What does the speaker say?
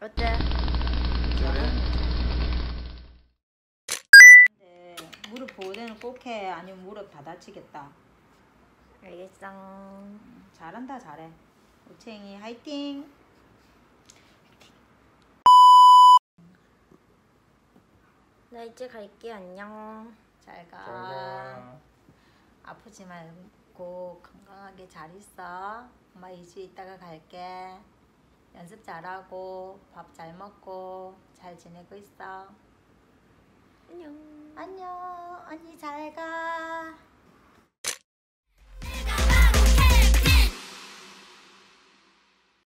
어때? 잘해. 근데 무릎 보호대는 꼭 해. 아니면 무릎 다 다치겠다. 알겠어. 잘한다 잘해. 우챙이 화이팅. 나 이제 갈게 안녕. 잘 가. 잘 가. 아프지 말고 건강하게 잘 있어. 엄마 2주 있다가 갈게. 연습 잘하고 밥 잘 먹고 잘 지내고 있어. 안녕. 안녕. 언니 잘 가.